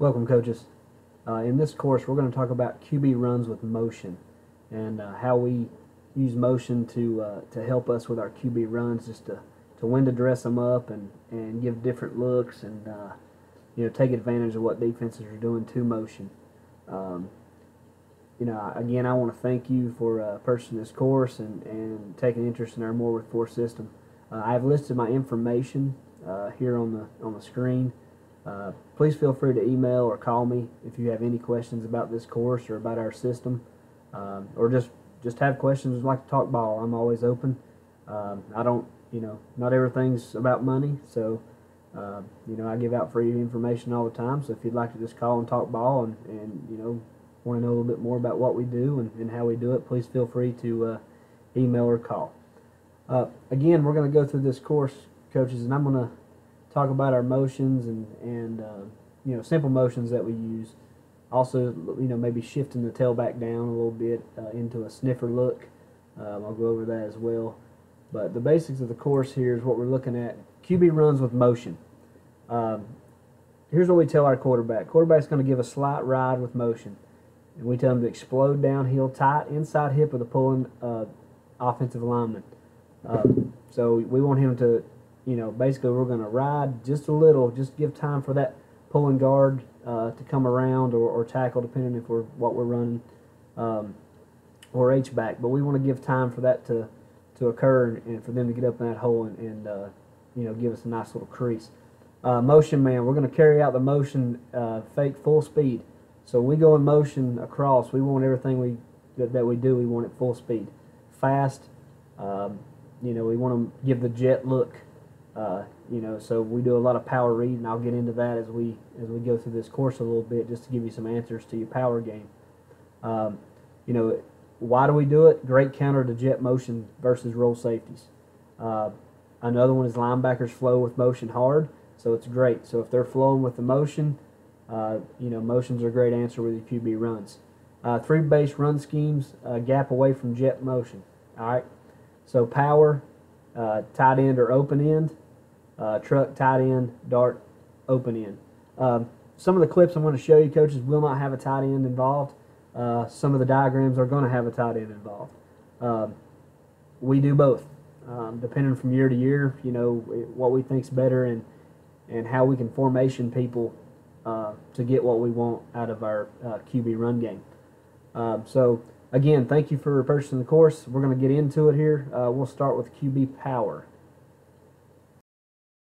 Welcome, coaches. Uh, in this course, we're going to talk about QB runs with motion and uh, how we use motion to uh, to help us with our QB runs, just to, to when to dress them up and, and give different looks and uh, you know take advantage of what defenses are doing to motion. Um, you know, again, I want to thank you for uh, purchasing this course and, and taking interest in our More with Four system. Uh, I've listed my information here on the on the screen. Uh, please feel free to email or call me if you have any questions about this course or about our system, um, or just just have questions. Like to talk ball, I'm always open. Um, I don't, you know, not everything's about money, so uh, you know I give out free information all the time. So if you'd like to just call and talk ball and and you know want to know a little bit more about what we do and, and how we do it, please feel free to uh, email or call. Uh, again, we're going to go through this course, coaches, and I'm going to talk about our motions and and uh, you know simple motions that we use. Also, you know maybe shifting the tail back down a little bit uh, into a sniffer look. Um, I'll go over that as well. But the basics of the course here is what we're looking at. QB runs with motion. Um, here's what we tell our quarterback. Quarterback's going to give a slight ride with motion. And we tell him to explode downhill tight inside hip of the pulling uh, offensive lineman. Um, so we want him to you know, basically we're going to ride just a little, just give time for that pulling guard uh, to come around or, or, tackle, depending if we're what we're running, um, or H back. But we want to give time for that to to occur and, and for them to get up in that hole and, and uh, you know give us a nice little crease. Uh, motion man, we're going to carry out the motion uh, fake full speed. So we go in motion across. We want everything we that, that we do. We want it full speed, fast. Um, you know, we want to give the jet look uh, you know, so we do a lot of power reading. I'll get into that as we as we go through this course a little bit, just to give you some answers to your power game. Um, you know, why do we do it? Great counter to jet motion versus roll safeties. Uh, another one is linebackers flow with motion hard, so it's great. So if they're flowing with the motion, uh, you know, motions are a great answer with your QB runs. Uh, three base run schemes, gap away from jet motion. All right, so power, uh, tight end or open end uh, truck, tight end, dart, open end. Um, some of the clips I'm going to show you, coaches, will not have a tight end involved. Uh, some of the diagrams are going to have a tight end involved. Um, we do both, um, depending from year to year. You know what we think's better and and how we can formation people uh, to get what we want out of our uh, QB run game. Um, so again, thank you for purchasing the course. We're going to get into it here. Uh, we'll start with QB power.